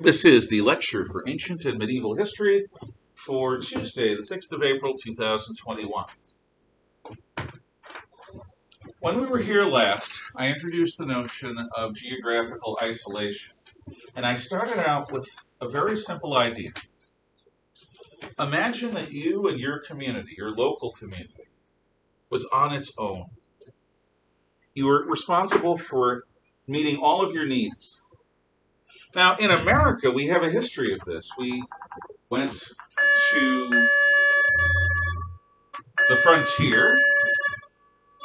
This is the lecture for ancient and medieval history for Tuesday, the 6th of April, 2021. When we were here last, I introduced the notion of geographical isolation, and I started out with a very simple idea. Imagine that you and your community, your local community, was on its own. You were responsible for meeting all of your needs. Now, in America, we have a history of this. We went to the frontier,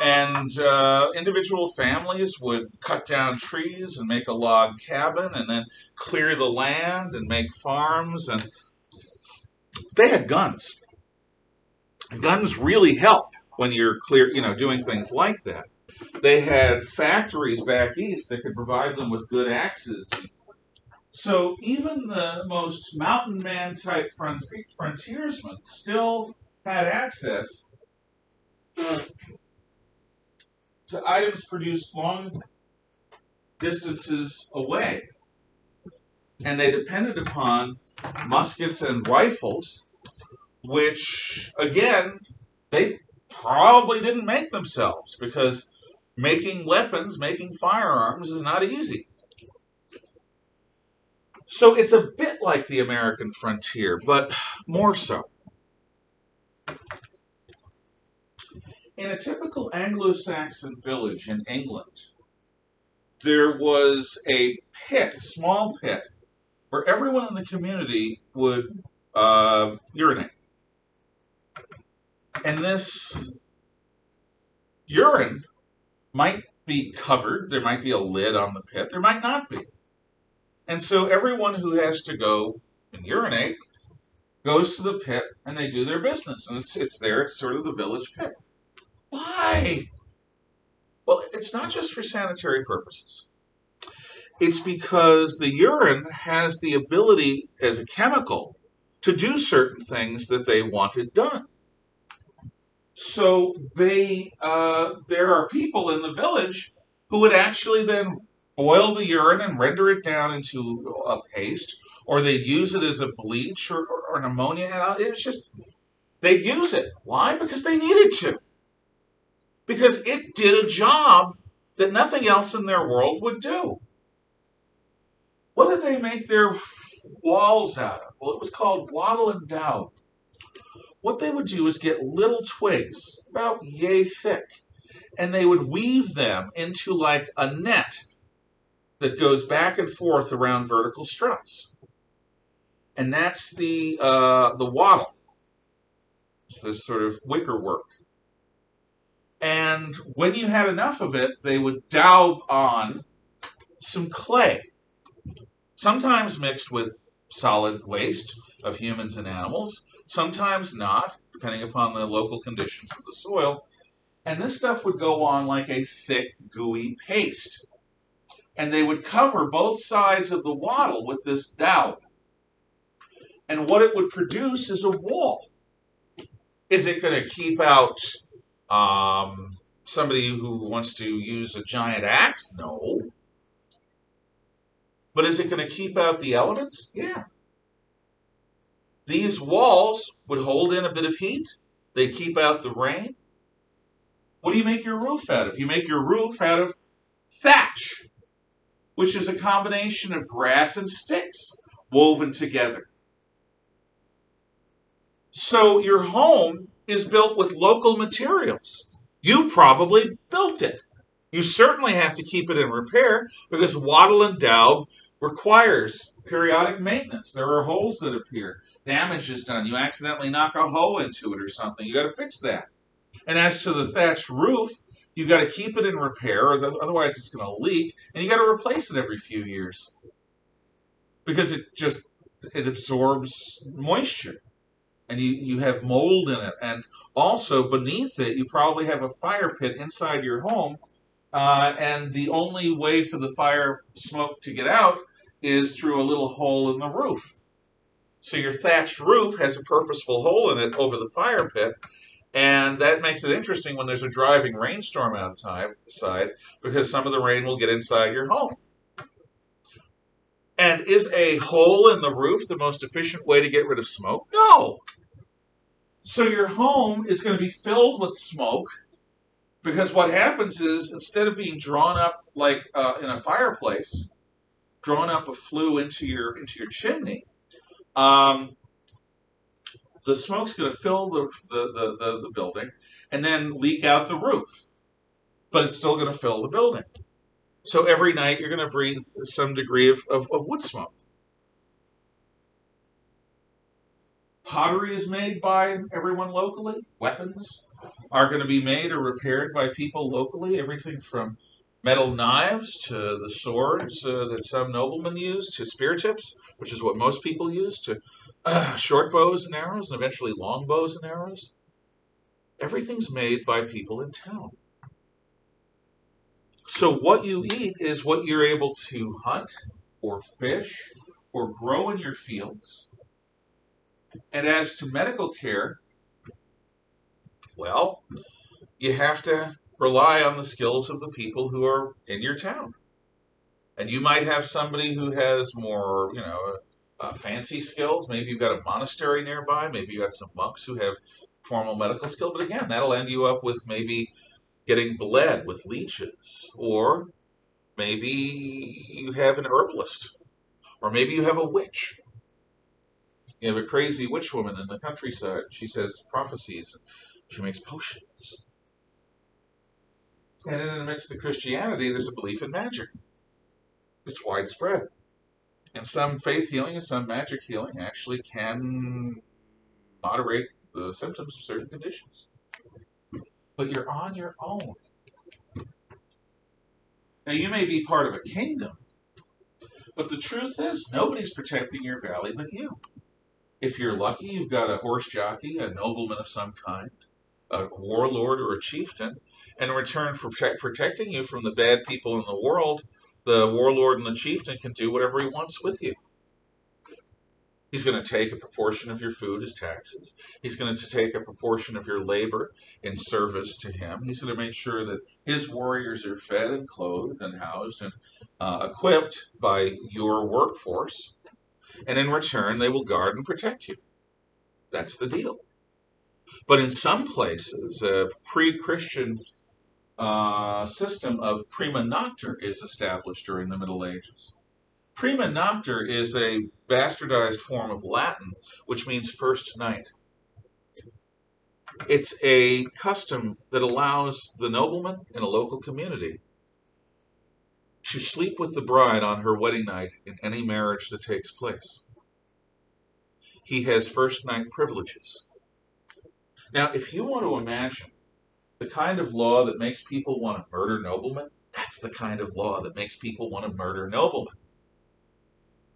and uh, individual families would cut down trees and make a log cabin, and then clear the land and make farms. And they had guns. Guns really help when you're clear, you know, doing things like that. They had factories back east that could provide them with good axes. So even the most mountain man type front, frontiersmen still had access to items produced long distances away. And they depended upon muskets and rifles, which, again, they probably didn't make themselves because making weapons, making firearms is not easy. So it's a bit like the American frontier, but more so. In a typical Anglo Saxon village in England, there was a pit, a small pit, where everyone in the community would uh, urinate. And this urine might be covered, there might be a lid on the pit, there might not be. And so everyone who has to go and urinate goes to the pit and they do their business. And it's, it's there, it's sort of the village pit. Why? Well, it's not just for sanitary purposes. It's because the urine has the ability as a chemical to do certain things that they wanted done. So they, uh, there are people in the village who would actually then boil the urine and render it down into a paste, or they'd use it as a bleach or, or, or an ammonia. It was just, they'd use it. Why? Because they needed to. Because it did a job that nothing else in their world would do. What did they make their walls out of? Well, it was called wattle and daub. What they would do is get little twigs, about yay thick, and they would weave them into like a net that goes back and forth around vertical struts. And that's the, uh, the wattle. It's this sort of wicker work. And when you had enough of it, they would daub on some clay, sometimes mixed with solid waste of humans and animals, sometimes not, depending upon the local conditions of the soil. And this stuff would go on like a thick, gooey paste and they would cover both sides of the wattle with this daub. And what it would produce is a wall. Is it going to keep out um, somebody who wants to use a giant axe? No. But is it going to keep out the elements? Yeah. These walls would hold in a bit of heat. They keep out the rain. What do you make your roof out of? You make your roof out of thatch which is a combination of grass and sticks woven together. So your home is built with local materials. You probably built it. You certainly have to keep it in repair because wattle and daub requires periodic maintenance. There are holes that appear. Damage is done. You accidentally knock a hoe into it or something. You got to fix that. And as to the thatched roof, you got to keep it in repair, otherwise it's going to leak, and you got to replace it every few years because it just it absorbs moisture, and you you have mold in it, and also beneath it you probably have a fire pit inside your home, uh, and the only way for the fire smoke to get out is through a little hole in the roof. So your thatched roof has a purposeful hole in it over the fire pit, and that makes it interesting when there's a driving rainstorm outside because some of the rain will get inside your home. And is a hole in the roof the most efficient way to get rid of smoke? No. So your home is going to be filled with smoke because what happens is instead of being drawn up like uh, in a fireplace, drawn up a flue into your into your chimney, um, the smoke's going to fill the, the, the, the, the building and then leak out the roof. But it's still going to fill the building. So every night you're going to breathe some degree of, of, of wood smoke. Pottery is made by everyone locally. Weapons are going to be made or repaired by people locally. Everything from metal knives to the swords uh, that some noblemen use to spear tips, which is what most people use, to short bows and arrows, and eventually long bows and arrows. Everything's made by people in town. So what you eat is what you're able to hunt or fish or grow in your fields. And as to medical care, well, you have to rely on the skills of the people who are in your town. And you might have somebody who has more, you know, uh, fancy skills. Maybe you've got a monastery nearby. Maybe you've got some monks who have formal medical skill. But again, that'll end you up with maybe getting bled with leeches. Or maybe you have an herbalist. Or maybe you have a witch. You have a crazy witch woman in the countryside. She says prophecies. She makes potions. And in the midst of Christianity, there's a belief in magic. It's widespread. And some faith healing and some magic healing actually can moderate the symptoms of certain conditions. But you're on your own. Now, you may be part of a kingdom, but the truth is, nobody's protecting your valley but you. If you're lucky, you've got a horse jockey, a nobleman of some kind, a warlord, or a chieftain. And in return for protecting you from the bad people in the world, the warlord and the chieftain can do whatever he wants with you. He's going to take a proportion of your food as taxes. He's going to take a proportion of your labor in service to him. He's going to make sure that his warriors are fed and clothed and housed and uh, equipped by your workforce. And in return, they will guard and protect you. That's the deal. But in some places, a pre Christian uh, system of prima nocter is established during the Middle Ages. Prima nocter is a bastardized form of Latin, which means first night. It's a custom that allows the nobleman in a local community to sleep with the bride on her wedding night in any marriage that takes place. He has first night privileges. Now, if you want to imagine the kind of law that makes people want to murder noblemen, that's the kind of law that makes people want to murder noblemen.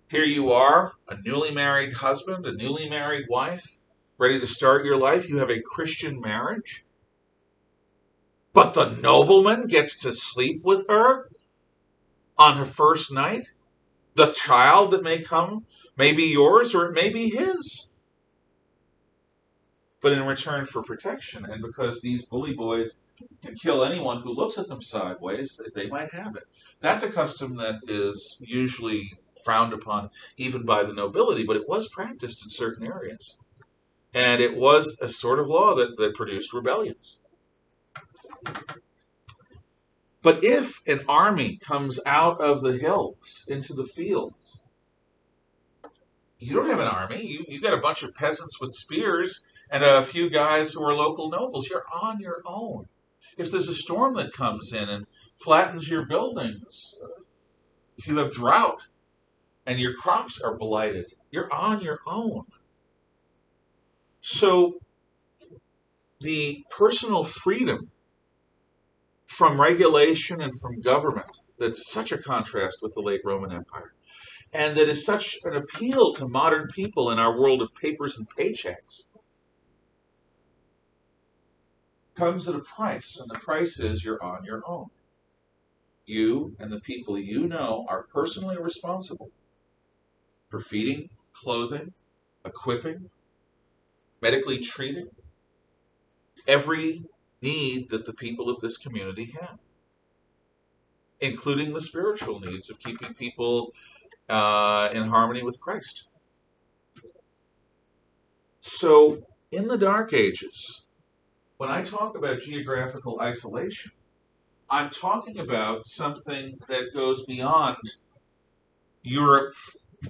Here you are, a newly married husband, a newly married wife, ready to start your life. You have a Christian marriage. But the nobleman gets to sleep with her on her first night. The child that may come may be yours or it may be his but in return for protection. And because these bully boys can kill anyone who looks at them sideways, they might have it. That's a custom that is usually frowned upon even by the nobility, but it was practiced in certain areas. And it was a sort of law that, that produced rebellions. But if an army comes out of the hills into the fields, you don't have an army. You, you've got a bunch of peasants with spears and a few guys who are local nobles. You're on your own. If there's a storm that comes in and flattens your buildings, uh, if you have drought and your crops are blighted, you're on your own. So the personal freedom from regulation and from government that's such a contrast with the late Roman Empire and that is such an appeal to modern people in our world of papers and paychecks comes at a price, and the price is you're on your own. You and the people you know are personally responsible for feeding, clothing, equipping, medically treating every need that the people of this community have, including the spiritual needs of keeping people uh, in harmony with Christ. So, in the Dark Ages, when I talk about geographical isolation, I'm talking about something that goes beyond Europe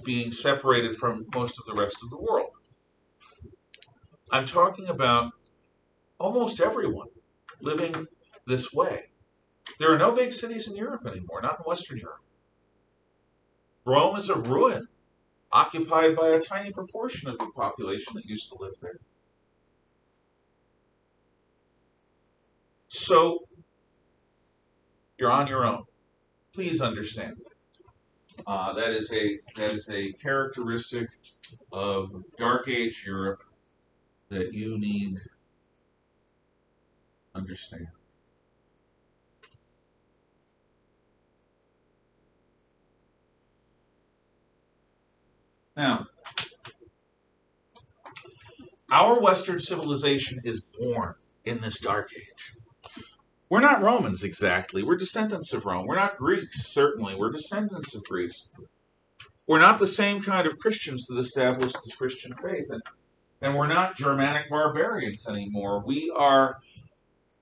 being separated from most of the rest of the world. I'm talking about almost everyone living this way. There are no big cities in Europe anymore, not in Western Europe. Rome is a ruin, occupied by a tiny proportion of the population that used to live there. So, you're on your own. Please understand that. Uh, that is a that is a characteristic of Dark Age Europe that you need understand. Now, our Western civilization is born in this dark age. We're not Romans exactly. We're descendants of Rome. We're not Greeks, certainly. We're descendants of Greece. We're not the same kind of Christians that established the Christian faith. And, and we're not Germanic barbarians anymore. We are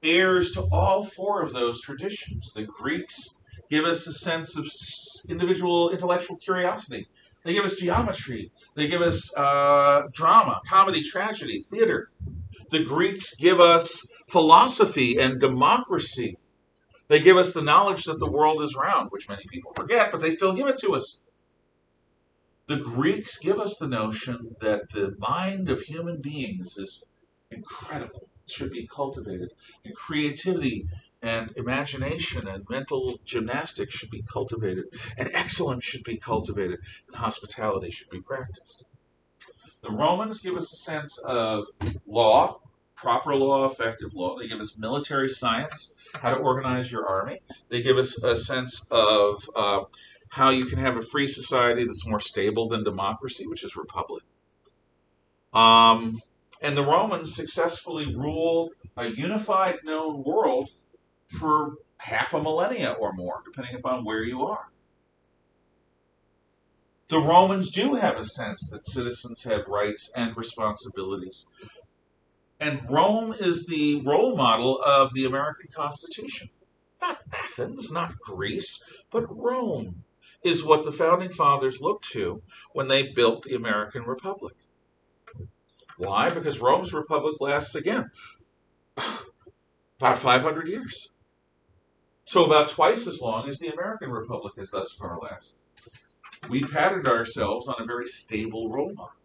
heirs to all four of those traditions. The Greeks give us a sense of individual intellectual curiosity. They give us geometry. They give us uh, drama, comedy, tragedy, theater. The Greeks give us philosophy and democracy. They give us the knowledge that the world is round, which many people forget, but they still give it to us. The Greeks give us the notion that the mind of human beings is incredible, should be cultivated, and creativity and imagination and mental gymnastics should be cultivated, and excellence should be cultivated, and hospitality should be practiced. The Romans give us a sense of law, proper law, effective law. They give us military science, how to organize your army. They give us a sense of uh, how you can have a free society that's more stable than democracy, which is republic. Um, and the Romans successfully rule a unified known world for half a millennia or more, depending upon where you are. The Romans do have a sense that citizens have rights and responsibilities. And Rome is the role model of the American Constitution. Not Athens, not Greece, but Rome is what the founding fathers looked to when they built the American Republic. Why? Because Rome's republic lasts again about 500 years. So about twice as long as the American Republic has thus far lasted. We patterned ourselves on a very stable role model.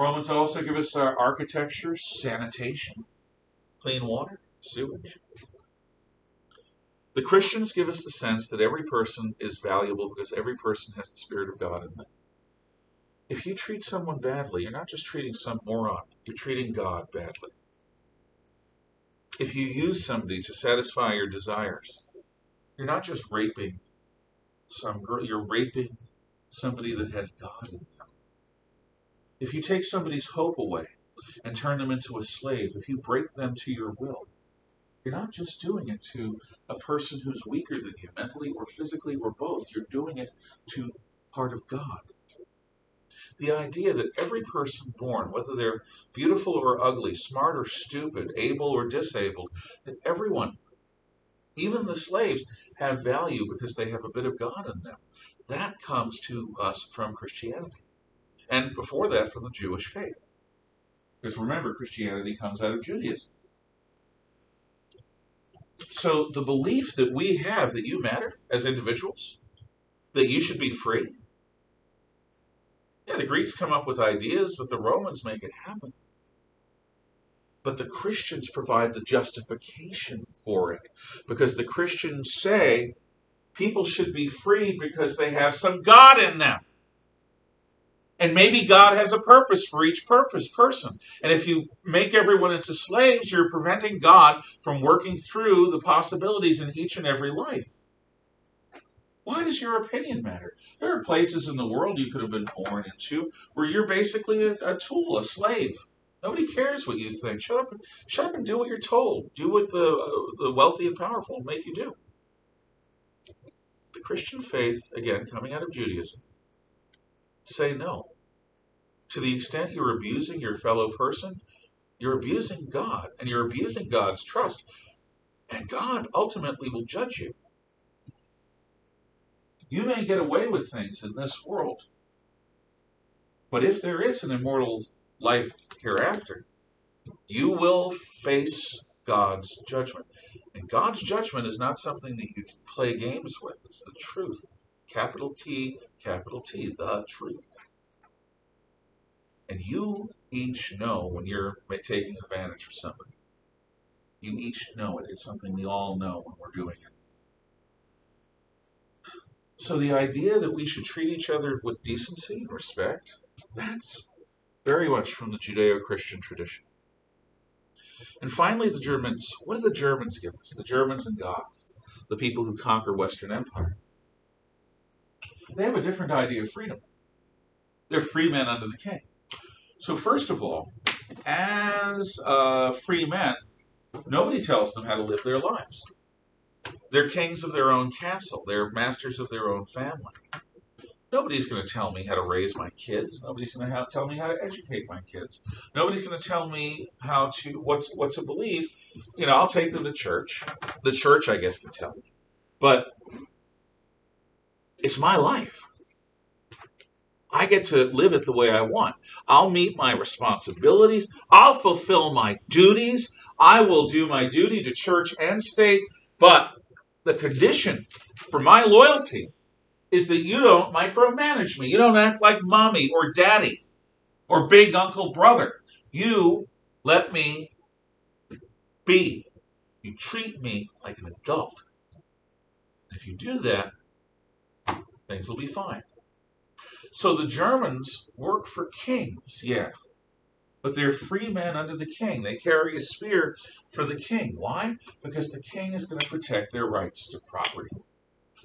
Romans also give us our architecture, sanitation, clean water, sewage. The Christians give us the sense that every person is valuable because every person has the Spirit of God in them. If you treat someone badly, you're not just treating some moron, you're treating God badly if you use somebody to satisfy your desires, you're not just raping some girl, you're raping somebody that has God in them. If you take somebody's hope away and turn them into a slave, if you break them to your will, you're not just doing it to a person who's weaker than you, mentally or physically or both. You're doing it to part of God the idea that every person born, whether they're beautiful or ugly, smart or stupid, able or disabled, that everyone, even the slaves, have value because they have a bit of God in them. That comes to us from Christianity. And before that, from the Jewish faith. Because remember, Christianity comes out of Judaism. So the belief that we have that you matter as individuals, that you should be free, yeah, the Greeks come up with ideas, but the Romans make it happen. But the Christians provide the justification for it because the Christians say people should be free because they have some God in them. And maybe God has a purpose for each purpose person. And if you make everyone into slaves, you're preventing God from working through the possibilities in each and every life. Why does your opinion matter? There are places in the world you could have been born into where you're basically a, a tool, a slave. Nobody cares what you think. Shut up, and, shut up, and do what you're told. Do what the uh, the wealthy and powerful make you do. the Christian faith, again, coming out of Judaism, say no. To the extent you're abusing your fellow person, you're abusing God and you're abusing God's trust. And God ultimately will judge you. You may get away with things in this world, but if there is an immortal life hereafter, you will face God's judgment. And God's judgment is not something that you can play games with. It's the truth. Capital T, capital T, the truth. And you each know when you're taking advantage of somebody. You each know it. It's something we all know when we're doing it. So the idea that we should treat each other with decency and respect, that's very much from the Judeo-Christian tradition. And finally, the Germans. What do the Germans give us? The Germans and Goths, the people who conquer Western Empire. They have a different idea of freedom. They're free men under the king. So first of all, as uh, free men, nobody tells them how to live their lives. They're kings of their own castle. They're masters of their own family. Nobody's going to tell me how to raise my kids. Nobody's going to tell me how to educate my kids. Nobody's going to tell me how to what what to believe. You know, I'll take them to church. The church, I guess, can tell me, but it's my life. I get to live it the way I want. I'll meet my responsibilities. I'll fulfill my duties. I will do my duty to church and state. But the condition for my loyalty is that you don't micromanage me. You don't act like mommy or daddy or big uncle brother. You let me be. You treat me like an adult. If you do that, things will be fine. So the Germans work for kings, yeah. But they're free men under the king. They carry a spear for the king. Why? Because the king is going to protect their rights to property.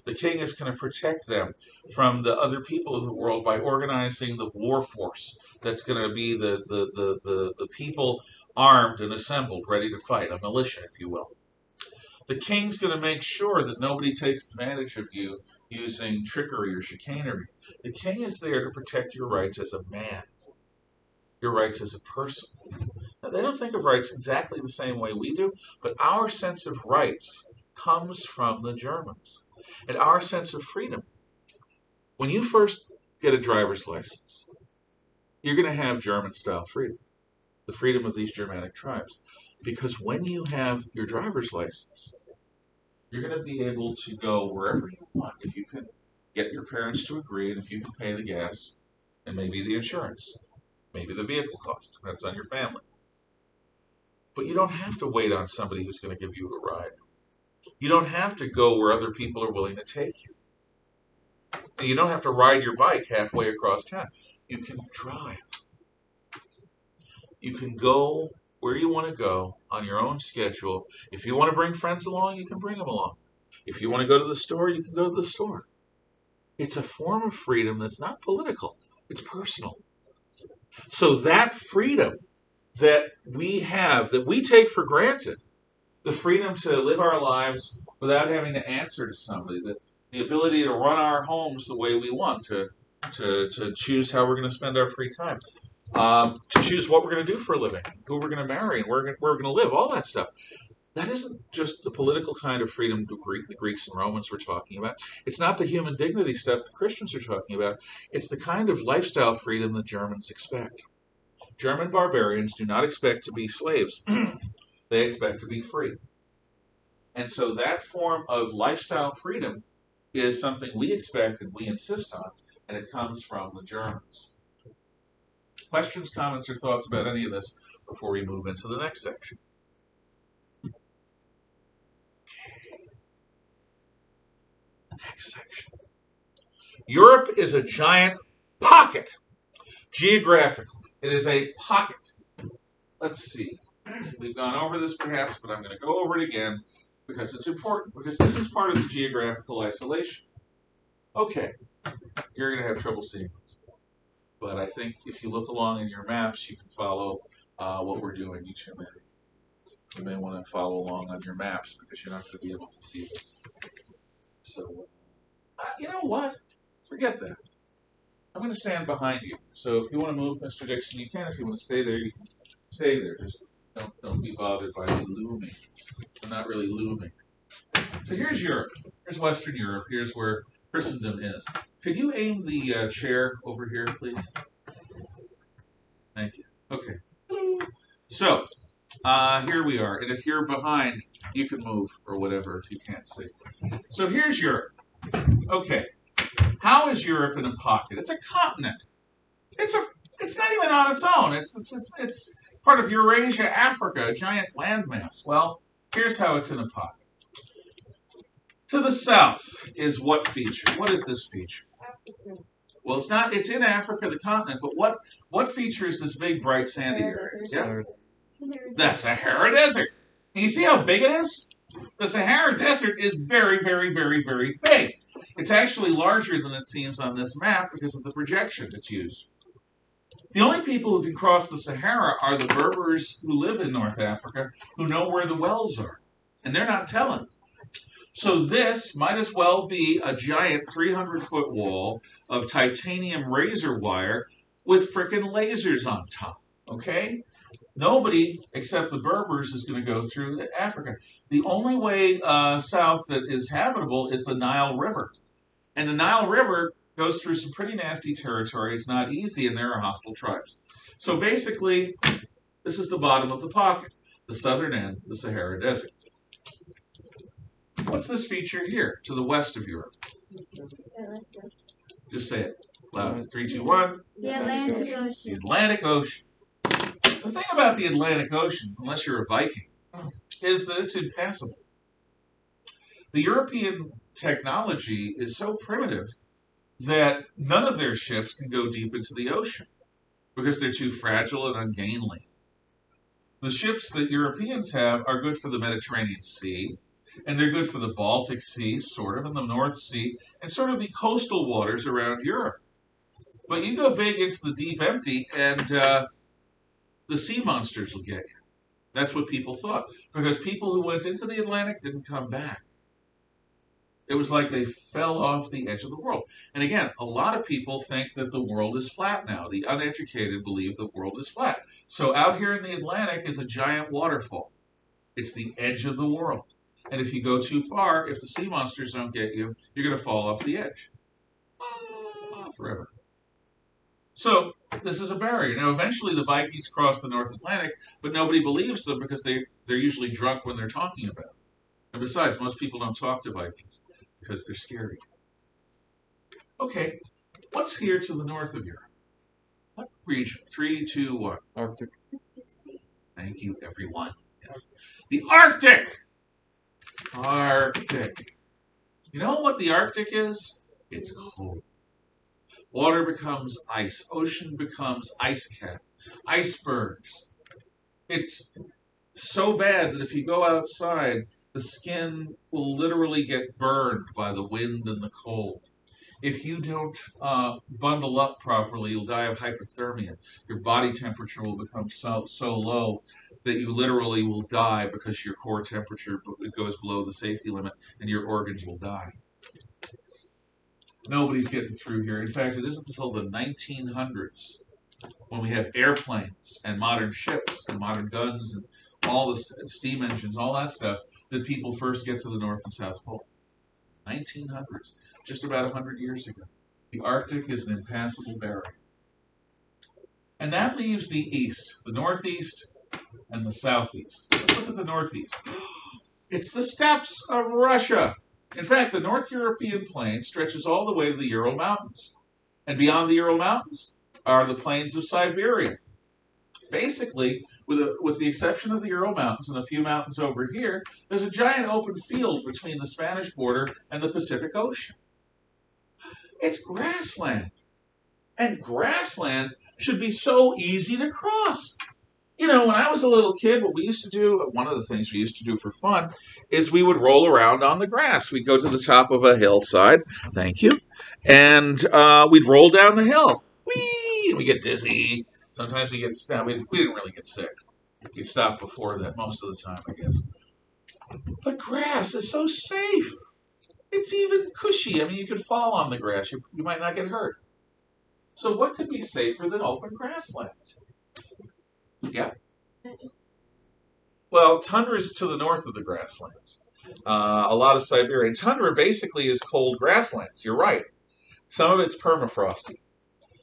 The king is going to protect them from the other people of the world by organizing the war force that's going to be the, the, the, the, the people armed and assembled, ready to fight, a militia, if you will. The king's going to make sure that nobody takes advantage of you using trickery or chicanery. The king is there to protect your rights as a man, your rights as a person. Now, they don't think of rights exactly the same way we do, but our sense of rights comes from the Germans and our sense of freedom. When you first get a driver's license, you're going to have German style freedom, the freedom of these Germanic tribes. Because when you have your driver's license, you're going to be able to go wherever you want if you can get your parents to agree and if you can pay the gas and maybe the insurance, maybe the vehicle cost, depends on your family. But you don't have to wait on somebody who's going to give you a ride. You don't have to go where other people are willing to take you. You don't have to ride your bike halfway across town. You can drive. You can go where you want to go on your own schedule. If you want to bring friends along, you can bring them along. If you want to go to the store, you can go to the store. It's a form of freedom that's not political, it's personal. So that freedom that we have, that we take for granted, the freedom to live our lives without having to answer to somebody, the, the ability to run our homes the way we want, to, to, to choose how we're going to spend our free time, um, to choose what we're going to do for a living, who we're going to marry, and where we're going to live, all that stuff. That isn't just the political kind of freedom the, Greek, the Greeks and Romans were talking about. It's not the human dignity stuff the Christians are talking about. It's the kind of lifestyle freedom the Germans expect. German barbarians do not expect to be slaves. They expect to be free. And so that form of lifestyle freedom is something we expect and we insist on, and it comes from the Germans. Questions, comments, or thoughts about any of this before we move into the next section? Next section. Europe is a giant pocket geographically. It is a pocket. Let's see. We've gone over this perhaps, but I'm going to go over it again because it's important, because this is part of the geographical isolation. Okay, you're going to have trouble seeing this. But I think if you look along in your maps, you can follow uh, what we're doing each and every. You may want to follow along on your maps because you're not going to be able to see this. So Uh, you know what? Forget that. I'm going to stand behind you. So if you want to move, Mr. Dixon, you can. If you want to stay there, you can stay there. Just don't don't be bothered by me looming. I'm not really looming. So here's Europe. Here's Western Europe. Here's where Christendom is. Could you aim the uh, chair over here, please? Thank you. Okay. So uh, here we are. And if you're behind, you can move or whatever if you can't see. So here's Europe. Okay. How is Europe in a pocket? It's a continent. It's a. It's not even on its own. It's it's it's, it's part of Eurasia, Africa, a giant landmass. Well, here's how it's in a pocket. To the south is what feature? What is this feature? Well, it's not. It's in Africa, the continent. But what what feature is this big, bright, sandy area? Yeah, the Sahara Desert. And you see how big it is? The Sahara Desert is very, very, very, very big. It's actually larger than it seems on this map because of the projection that's used. The only people who can cross the Sahara are the Berbers who live in North Africa who know where the wells are. And they're not telling. So this might as well be a giant 300 foot wall of titanium razor wire with frickin' lasers on top. Okay? Nobody except the Berbers is going to go through Africa. The only way uh, south that is habitable is the Nile River. And the Nile River goes through some pretty nasty territory. It's not easy, and there are hostile tribes. So basically, this is the bottom of the pocket, the southern end, of the Sahara Desert. What's this feature here to the west of Europe? Just say it loud. Three, two, one. The Atlantic Ocean. The Atlantic Ocean. The thing about the Atlantic Ocean, unless you're a Viking, is that it's impassable. The European technology is so primitive that none of their ships can go deep into the ocean because they're too fragile and ungainly. The ships that Europeans have are good for the Mediterranean Sea, and they're good for the Baltic Sea, sort of, and the North Sea, and sort of the coastal waters around Europe. But you go big into the deep empty, and uh, the sea monsters will get you. That's what people thought. Because people who went into the Atlantic didn't come back. It was like they fell off the edge of the world. And again, a lot of people think that the world is flat now. The uneducated believe the world is flat. So out here in the Atlantic is a giant waterfall. It's the edge of the world. And if you go too far, if the sea monsters don't get you, you're going to fall off the edge. Ah, Forever. So this is a barrier. Now, eventually the Vikings cross the North Atlantic, but nobody believes them because they, they're usually drunk when they're talking about it. And besides, most people don't talk to Vikings because they're scary. Okay, what's here to the north of Europe? What region? Three, two, one. Arctic. Thank you, everyone. Yes. The Arctic! Arctic. You know what the Arctic is? It's cold. Water becomes ice. Ocean becomes ice cap. Icebergs. It's so bad that if you go outside, the skin will literally get burned by the wind and the cold. If you don't uh, bundle up properly, you'll die of hypothermia. Your body temperature will become so, so low that you literally will die because your core temperature goes below the safety limit and your organs will die. Nobody's getting through here. In fact, it isn't until the 1900s when we have airplanes and modern ships and modern guns and all the steam engines, all that stuff, that people first get to the North and South Pole. 1900s, just about 100 years ago. The Arctic is an impassable barrier. And that leaves the east, the northeast, and the southeast. Let's look at the northeast. It's the steppes of Russia. In fact, the North European plain stretches all the way to the Ural Mountains. And beyond the Ural Mountains are the plains of Siberia. Basically, with, a, with the exception of the Ural Mountains and a few mountains over here, there's a giant open field between the Spanish border and the Pacific Ocean. It's grassland. And grassland should be so easy to cross. You know, when I was a little kid, what we used to do, one of the things we used to do for fun, is we would roll around on the grass. We'd go to the top of a hillside, thank you, and uh, we'd roll down the hill. Whee! We get dizzy. Sometimes we get, no, we, we didn't really get sick. We stopped before that most of the time, I guess. But grass is so safe. It's even cushy. I mean, you could fall on the grass, you, you might not get hurt. So, what could be safer than open grasslands? Yeah. Well, tundra is to the north of the grasslands. Uh, a lot of Siberian tundra basically is cold grasslands. You're right. Some of it's permafrosty.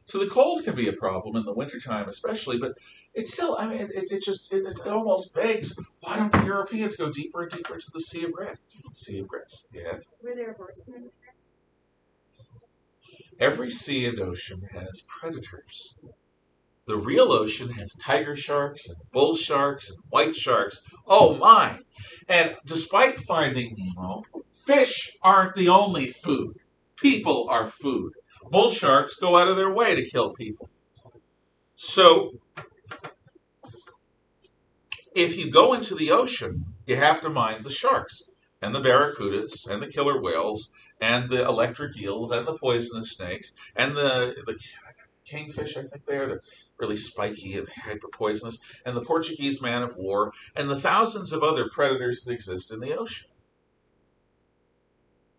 So the cold can be a problem in the wintertime, especially, but it's still, I mean, it, it just, it, it almost begs, why don't the Europeans go deeper and deeper into the Sea of Grass? Sea of Grass, yes. Were there horsemen there? Every sea and ocean has predators. The real ocean has tiger sharks and bull sharks and white sharks. Oh my! And despite finding Nemo, fish aren't the only food. People are food. Bull sharks go out of their way to kill people. So, if you go into the ocean, you have to mind the sharks and the barracudas and the killer whales and the electric eels and the poisonous snakes and the, the kingfish, I think they are. They're really spiky and hyper poisonous, and the Portuguese man of war, and the thousands of other predators that exist in the ocean.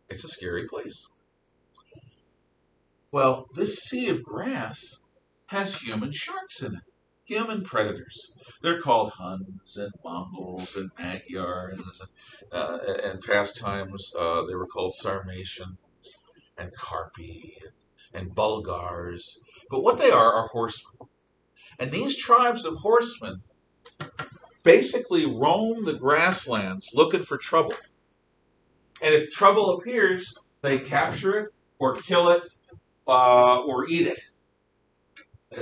It's a scary place. Well, this sea of grass has human sharks in it, human predators. They're called Huns and Mongols and Magyars, and, uh, and past times uh, they were called Sarmatians and Carpi and, and Bulgars. But what they are are horsemen. And these tribes of horsemen basically roam the grasslands looking for trouble. And if trouble appears, they capture it or kill it uh, or eat it.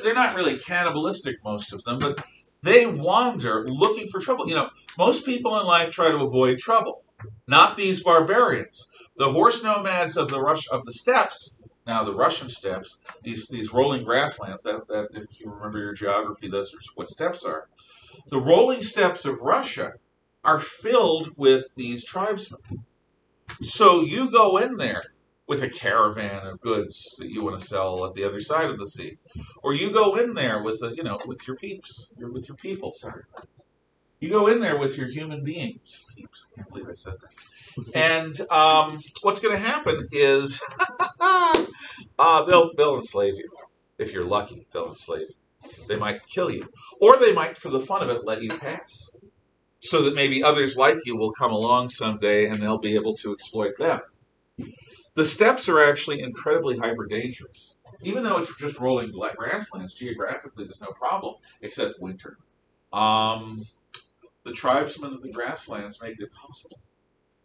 They're not really cannibalistic, most of them, but they wander looking for trouble. You know, most people in life try to avoid trouble, not these barbarians. The horse nomads of the rush of the steppes, now the Russian steppes, these these rolling grasslands. That, that if you remember your geography, those are what steppes are. The rolling steppes of Russia are filled with these tribesmen. So you go in there with a caravan of goods that you want to sell at the other side of the sea, or you go in there with a, you know with your peeps, you're with your people. Sorry, you go in there with your human beings. Peeps, I can't believe I said that. And um, what's going to happen is uh, they'll they'll enslave you if you're lucky. They'll enslave you. They might kill you, or they might, for the fun of it, let you pass, so that maybe others like you will come along someday and they'll be able to exploit them. The steppes are actually incredibly hyper dangerous. Even though it's just rolling grasslands, geographically there's no problem, except winter. Um, the tribesmen of the grasslands make it impossible.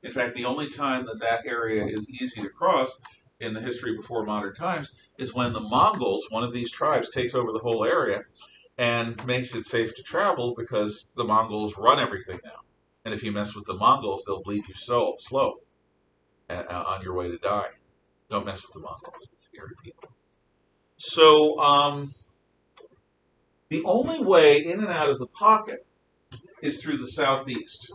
In fact, the only time that that area is easy to cross in the history before modern times is when the Mongols, one of these tribes, takes over the whole area and makes it safe to travel because the Mongols run everything now. And if you mess with the Mongols, they'll bleed you so slow on your way to die. Don't mess with the Mongols. It's scary people. So, um, the only way in and out of the pocket is through the southeast.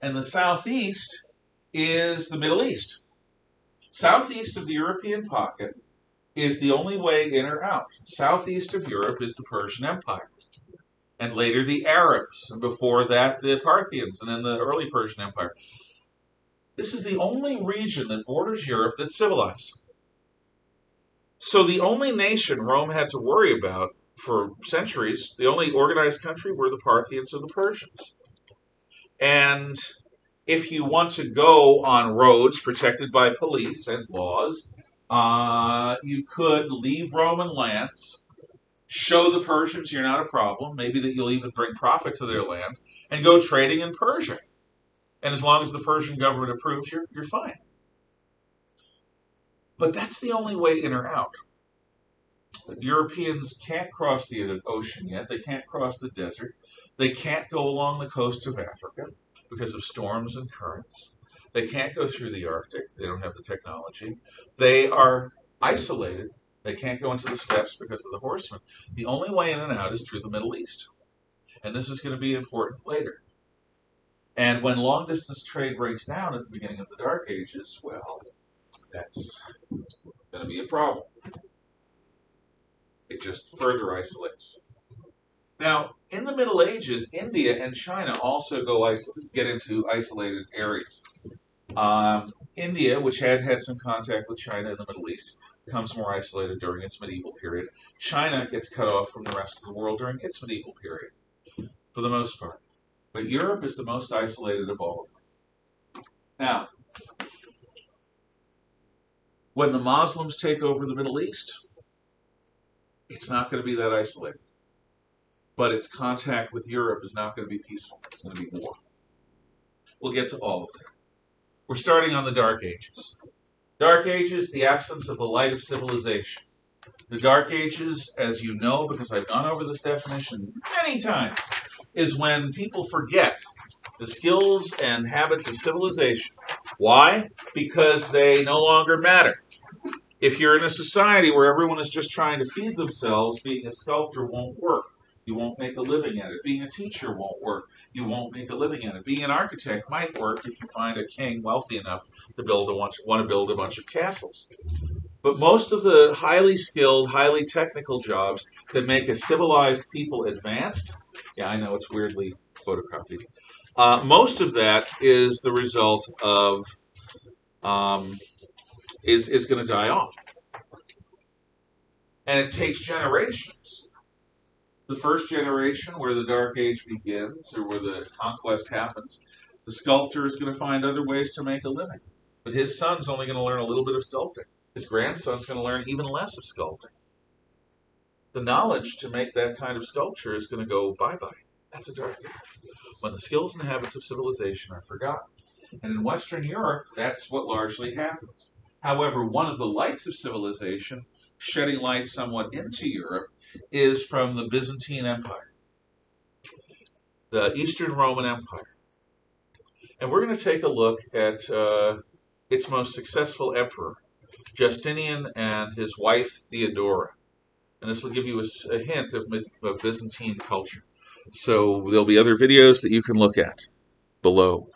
And the southeast is the Middle East. Southeast of the European pocket is the only way in or out. Southeast of Europe is the Persian Empire. And later the Arabs, and before that the Parthians, and then the early Persian Empire. This is the only region that borders Europe that's civilized. So the only nation Rome had to worry about for centuries, the only organized country were the Parthians or the Persians. And if you want to go on roads protected by police and laws, uh, you could leave Roman lands, show the Persians you're not a problem, maybe that you'll even bring profit to their land, and go trading in Persia. And as long as the Persian government approves, you're, you're fine. But that's the only way in or out. Europeans can't cross the ocean yet. They can't cross the desert. They can't go along the coast of Africa because of storms and currents. They can't go through the Arctic. They don't have the technology. They are isolated. They can't go into the steppes because of the horsemen. The only way in and out is through the Middle East. And this is going to be important later. And when long distance trade breaks down at the beginning of the Dark Ages, well, that's going to be a problem. It just further isolates. Now, in the Middle Ages, India and China also go get into isolated areas. Um, India, which had had some contact with China in the Middle East, becomes more isolated during its medieval period. China gets cut off from the rest of the world during its medieval period, for the most part. But Europe is the most isolated of all of them. Now, when the Muslims take over the Middle East, it's not going to be that isolated. But its contact with Europe is not going to be peaceful. It's going to be war. We'll get to all of that. We're starting on the Dark Ages. Dark Ages, the absence of the light of civilization. The Dark Ages, as you know, because I've gone over this definition many times, is when people forget the skills and habits of civilization. Why? Because they no longer matter. If you're in a society where everyone is just trying to feed themselves, being a sculptor won't work. You won't make a living at it. Being a teacher won't work. You won't make a living at it. Being an architect might work if you find a king wealthy enough to build a bunch, want to build a bunch of castles. But most of the highly skilled, highly technical jobs that make a civilized people advanced, yeah, I know it's weirdly photocopied. Uh, most of that is the result of um, is is going to die off, and it takes generations. The first generation, where the Dark Age begins, or where the conquest happens, the sculptor is going to find other ways to make a living. But his son's only going to learn a little bit of sculpting. His grandson's going to learn even less of sculpting. The knowledge to make that kind of sculpture is going to go bye bye. That's a dark age. When the skills and habits of civilization are forgotten. And in Western Europe, that's what largely happens. However, one of the lights of civilization, shedding light somewhat into Europe, is from the Byzantine Empire, the Eastern Roman Empire. And we're going to take a look at uh, its most successful emperor, Justinian and his wife Theodora. And this will give you a, a hint of, of Byzantine culture. So there'll be other videos that you can look at below.